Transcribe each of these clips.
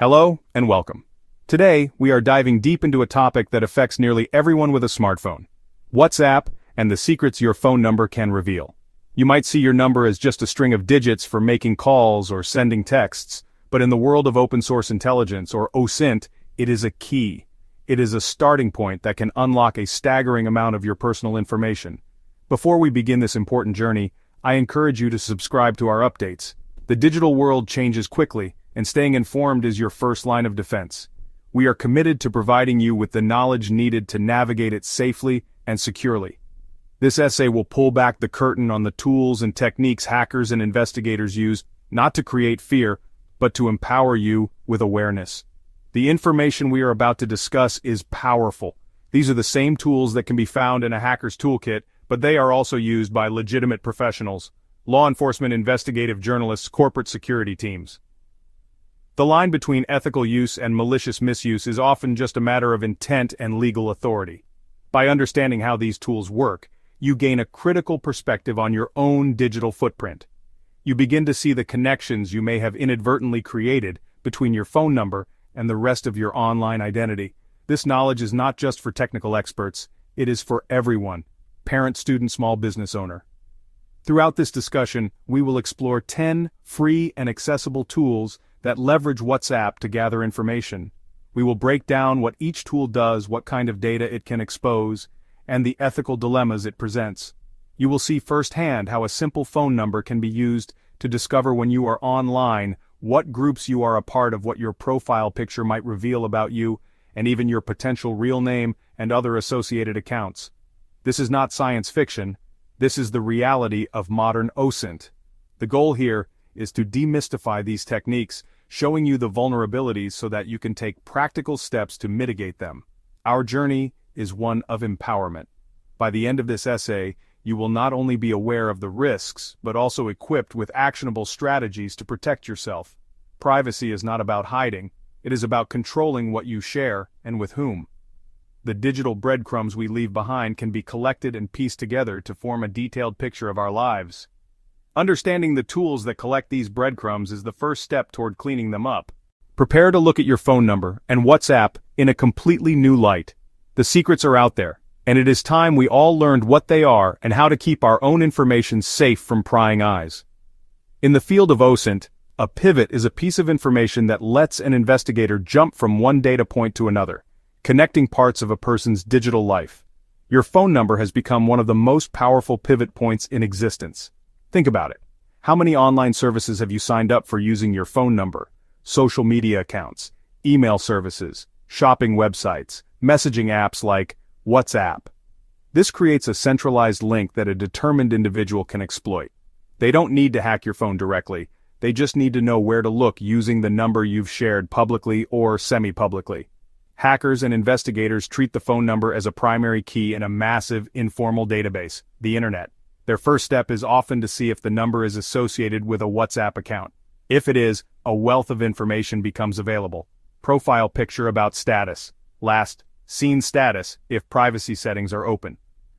Hello, and welcome. Today, we are diving deep into a topic that affects nearly everyone with a smartphone. WhatsApp, and the secrets your phone number can reveal. You might see your number as just a string of digits for making calls or sending texts, but in the world of open source intelligence, or OSINT, it is a key. It is a starting point that can unlock a staggering amount of your personal information. Before we begin this important journey, I encourage you to subscribe to our updates. The digital world changes quickly, and staying informed is your first line of defense. We are committed to providing you with the knowledge needed to navigate it safely and securely. This essay will pull back the curtain on the tools and techniques hackers and investigators use, not to create fear, but to empower you with awareness. The information we are about to discuss is powerful. These are the same tools that can be found in a hacker's toolkit, but they are also used by legitimate professionals, law enforcement investigative journalists, corporate security teams. The line between ethical use and malicious misuse is often just a matter of intent and legal authority. By understanding how these tools work, you gain a critical perspective on your own digital footprint. You begin to see the connections you may have inadvertently created between your phone number and the rest of your online identity. This knowledge is not just for technical experts, it is for everyone, parent, student, small business owner. Throughout this discussion, we will explore 10 free and accessible tools that leverage WhatsApp to gather information. We will break down what each tool does, what kind of data it can expose, and the ethical dilemmas it presents. You will see firsthand how a simple phone number can be used to discover when you are online what groups you are a part of, what your profile picture might reveal about you, and even your potential real name and other associated accounts. This is not science fiction, this is the reality of modern OSINT. The goal here is to demystify these techniques, showing you the vulnerabilities so that you can take practical steps to mitigate them. Our journey is one of empowerment. By the end of this essay, you will not only be aware of the risks, but also equipped with actionable strategies to protect yourself. Privacy is not about hiding, it is about controlling what you share and with whom. The digital breadcrumbs we leave behind can be collected and pieced together to form a detailed picture of our lives. Understanding the tools that collect these breadcrumbs is the first step toward cleaning them up. Prepare to look at your phone number and WhatsApp in a completely new light. The secrets are out there, and it is time we all learned what they are and how to keep our own information safe from prying eyes. In the field of OSINT, a pivot is a piece of information that lets an investigator jump from one data point to another, connecting parts of a person's digital life. Your phone number has become one of the most powerful pivot points in existence. Think about it. How many online services have you signed up for using your phone number? Social media accounts, email services, shopping websites, messaging apps like WhatsApp. This creates a centralized link that a determined individual can exploit. They don't need to hack your phone directly, they just need to know where to look using the number you've shared publicly or semi-publicly. Hackers and investigators treat the phone number as a primary key in a massive, informal database, the internet. Their first step is often to see if the number is associated with a WhatsApp account. If it is, a wealth of information becomes available. Profile picture about status. Last, Seen status, if privacy settings are open.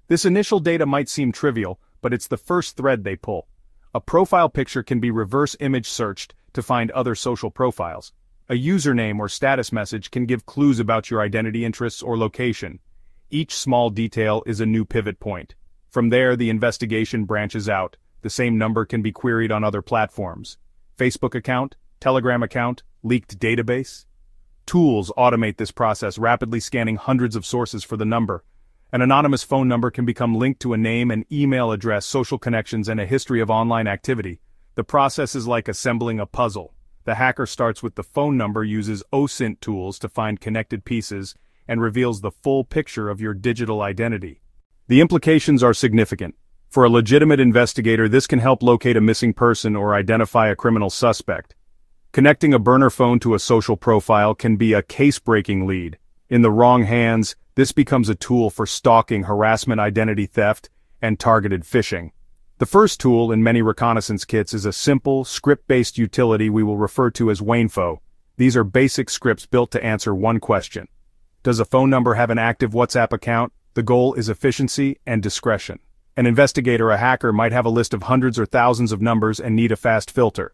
This initial data might seem trivial, but it's the first thread they pull. A profile picture can be reverse image searched to find other social profiles. A username or status message can give clues about your identity interests or location. Each small detail is a new pivot point. From there the investigation branches out, the same number can be queried on other platforms. Facebook account, Telegram account, leaked database, Tools automate this process rapidly scanning hundreds of sources for the number. An anonymous phone number can become linked to a name and email address, social connections, and a history of online activity. The process is like assembling a puzzle. The hacker starts with the phone number, uses OSINT tools to find connected pieces, and reveals the full picture of your digital identity. The implications are significant. For a legitimate investigator, this can help locate a missing person or identify a criminal suspect. Connecting a burner phone to a social profile can be a case-breaking lead. In the wrong hands, this becomes a tool for stalking, harassment, identity theft, and targeted phishing. The first tool in many reconnaissance kits is a simple, script-based utility we will refer to as WAINFO. These are basic scripts built to answer one question. Does a phone number have an active WhatsApp account? The goal is efficiency and discretion. An investigator or hacker might have a list of hundreds or thousands of numbers and need a fast filter.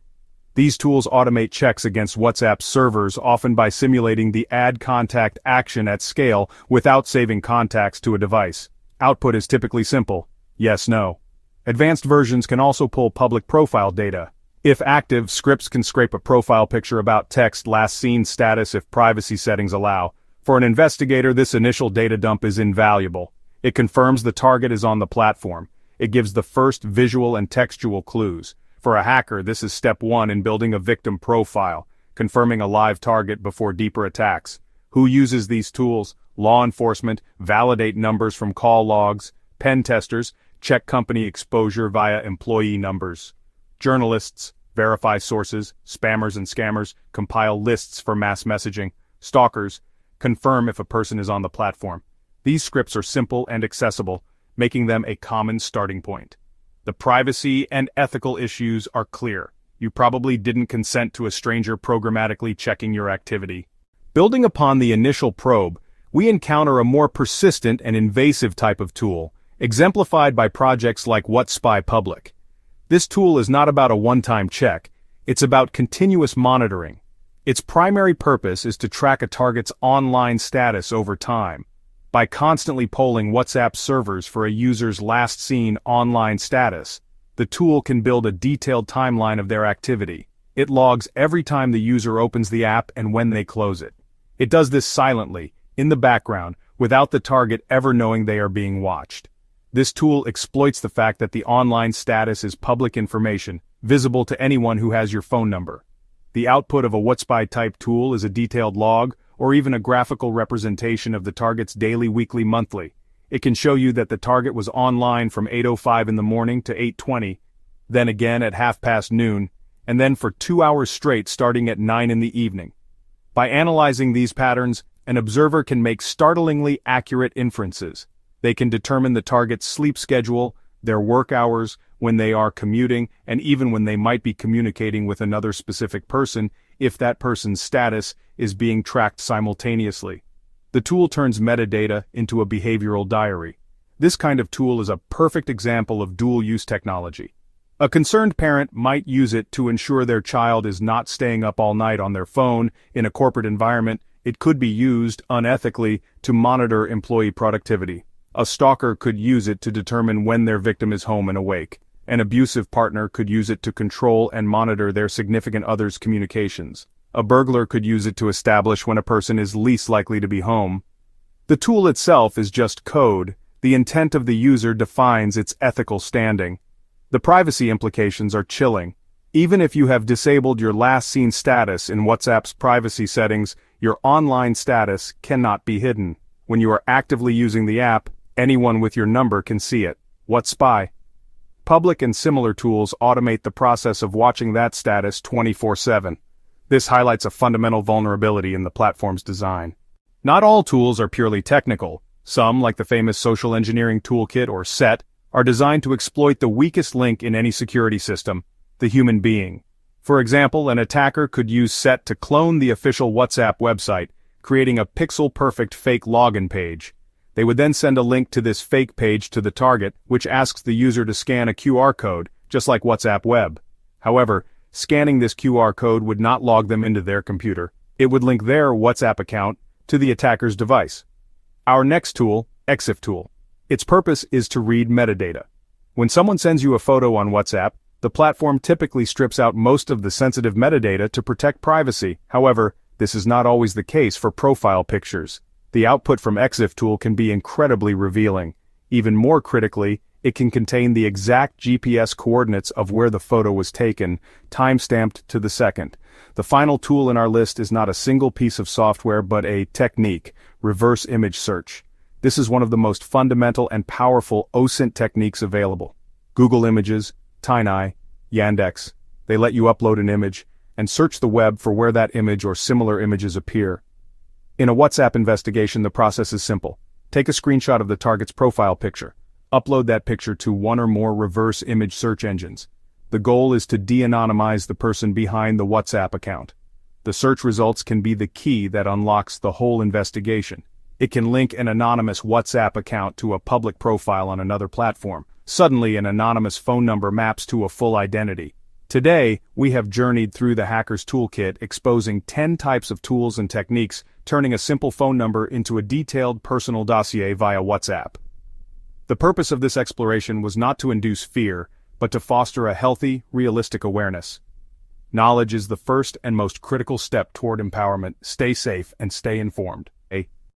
These tools automate checks against WhatsApp servers often by simulating the add contact action at scale without saving contacts to a device. Output is typically simple, yes no. Advanced versions can also pull public profile data. If active, scripts can scrape a profile picture about text last seen status if privacy settings allow. For an investigator this initial data dump is invaluable. It confirms the target is on the platform. It gives the first visual and textual clues. For a hacker this is step one in building a victim profile, confirming a live target before deeper attacks. Who uses these tools? Law enforcement, validate numbers from call logs, pen testers, check company exposure via employee numbers. Journalists, verify sources, spammers and scammers, compile lists for mass messaging. Stalkers, confirm if a person is on the platform. These scripts are simple and accessible, making them a common starting point. The privacy and ethical issues are clear. You probably didn't consent to a stranger programmatically checking your activity. Building upon the initial probe, we encounter a more persistent and invasive type of tool, exemplified by projects like WhatsSpy Public. This tool is not about a one-time check, it's about continuous monitoring. Its primary purpose is to track a target's online status over time. By constantly polling WhatsApp servers for a user's last seen online status, the tool can build a detailed timeline of their activity. It logs every time the user opens the app and when they close it. It does this silently, in the background, without the target ever knowing they are being watched. This tool exploits the fact that the online status is public information, visible to anyone who has your phone number. The output of a WhatsSpy type tool is a detailed log, or even a graphical representation of the target's daily, weekly, monthly. It can show you that the target was online from 8.05 in the morning to 8.20, then again at half past noon, and then for two hours straight starting at 9 in the evening. By analyzing these patterns, an observer can make startlingly accurate inferences. They can determine the target's sleep schedule, their work hours, when they are commuting, and even when they might be communicating with another specific person, if that person's status is being tracked simultaneously. The tool turns metadata into a behavioral diary. This kind of tool is a perfect example of dual-use technology. A concerned parent might use it to ensure their child is not staying up all night on their phone in a corporate environment. It could be used, unethically, to monitor employee productivity. A stalker could use it to determine when their victim is home and awake. An abusive partner could use it to control and monitor their significant other's communications. A burglar could use it to establish when a person is least likely to be home. The tool itself is just code, the intent of the user defines its ethical standing. The privacy implications are chilling. Even if you have disabled your last seen status in WhatsApp's privacy settings, your online status cannot be hidden. When you are actively using the app, Anyone with your number can see it. WhatsSpy? Public and similar tools automate the process of watching that status 24-7. This highlights a fundamental vulnerability in the platform's design. Not all tools are purely technical. Some, like the famous Social Engineering Toolkit or SET, are designed to exploit the weakest link in any security system, the human being. For example, an attacker could use SET to clone the official WhatsApp website, creating a pixel-perfect fake login page. They would then send a link to this fake page to the target, which asks the user to scan a QR code, just like WhatsApp Web. However, scanning this QR code would not log them into their computer. It would link their WhatsApp account to the attacker's device. Our next tool, EXIF tool. Its purpose is to read metadata. When someone sends you a photo on WhatsApp, the platform typically strips out most of the sensitive metadata to protect privacy. However, this is not always the case for profile pictures. The output from EXIF tool can be incredibly revealing. Even more critically, it can contain the exact GPS coordinates of where the photo was taken, time-stamped to the second. The final tool in our list is not a single piece of software but a technique, reverse image search. This is one of the most fundamental and powerful OSINT techniques available. Google Images, Tineye, Yandex, they let you upload an image and search the web for where that image or similar images appear. In a WhatsApp investigation the process is simple. Take a screenshot of the target's profile picture. Upload that picture to one or more reverse image search engines. The goal is to de-anonymize the person behind the WhatsApp account. The search results can be the key that unlocks the whole investigation. It can link an anonymous WhatsApp account to a public profile on another platform. Suddenly an anonymous phone number maps to a full identity. Today, we have journeyed through the Hacker's Toolkit exposing 10 types of tools and techniques, turning a simple phone number into a detailed personal dossier via WhatsApp. The purpose of this exploration was not to induce fear, but to foster a healthy, realistic awareness. Knowledge is the first and most critical step toward empowerment. Stay safe and stay informed.